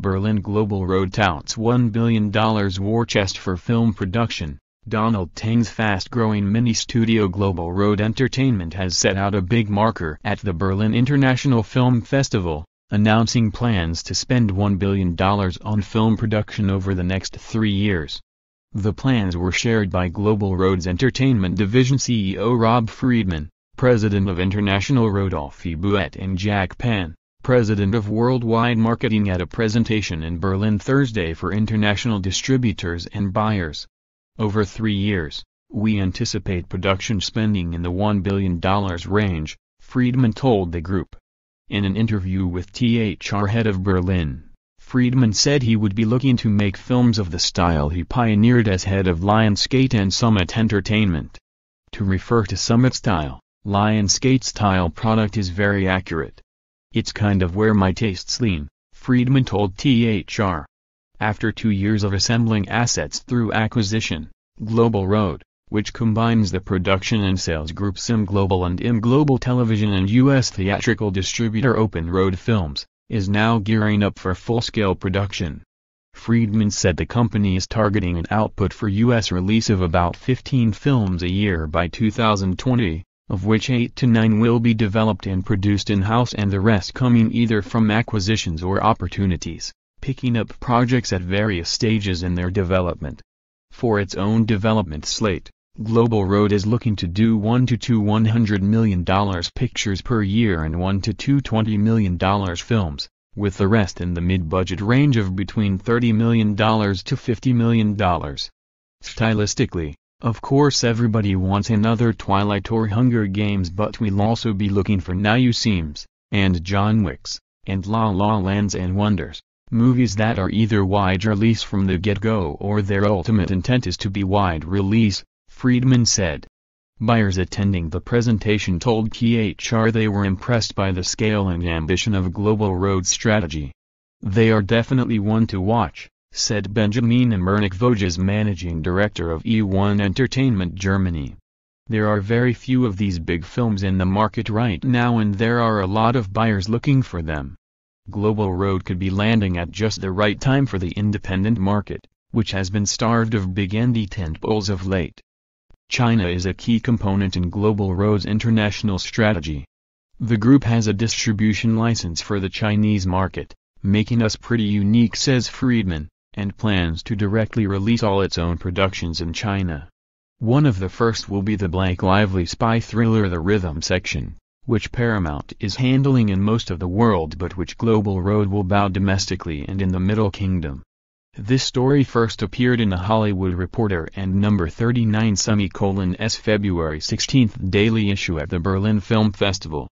Berlin Global Road touts $1 billion war chest for film production. Donald Tang's fast-growing mini-studio Global Road Entertainment has set out a big marker at the Berlin International Film Festival, announcing plans to spend $1 billion on film production over the next three years. The plans were shared by Global Road's Entertainment Division CEO Rob Friedman, President of International Rodolphe Buet and Jack Pan, President of Worldwide Marketing at a presentation in Berlin Thursday for international distributors and buyers. Over three years, we anticipate production spending in the $1 billion range, Friedman told the group. In an interview with THR head of Berlin, Friedman said he would be looking to make films of the style he pioneered as head of Lionsgate and Summit Entertainment. To refer to Summit style, Lionsgate style product is very accurate. It's kind of where my tastes lean, Friedman told THR. After two years of assembling assets through acquisition, Global Road, which combines the production and sales group Sim Global and IM Global Television and U.S. theatrical distributor Open Road Films, is now gearing up for full-scale production. Friedman said the company is targeting an output for U.S. release of about 15 films a year by 2020, of which 8 to 9 will be developed and produced in-house and the rest coming either from acquisitions or opportunities picking up projects at various stages in their development. For its own development slate, Global Road is looking to do 1 to 2 $100 million pictures per year and 1 to 2 $20 million films, with the rest in the mid-budget range of between $30 million to $50 million. Stylistically, of course everybody wants another Twilight or Hunger Games but we'll also be looking for Now Seams, and John Wicks, and La La Lands and Wonders. Movies that are either wide release from the get-go or their ultimate intent is to be wide release, Friedman said. Buyers attending the presentation told THR they were impressed by the scale and ambition of Global Road's strategy. They are definitely one to watch, said Benjamin Emernick Voges managing director of E1 Entertainment Germany. There are very few of these big films in the market right now and there are a lot of buyers looking for them. Global Road could be landing at just the right time for the independent market, which has been starved of big indie tentpoles of late. China is a key component in Global Road's international strategy. The group has a distribution license for the Chinese market, making us pretty unique says Friedman, and plans to directly release all its own productions in China. One of the first will be the Blake Lively spy thriller The Rhythm Section, which Paramount is handling in most of the world but which Global Road will bow domestically and in the Middle Kingdom. This story first appeared in The Hollywood Reporter and number 39 semicolon s February 16 daily issue at the Berlin Film Festival.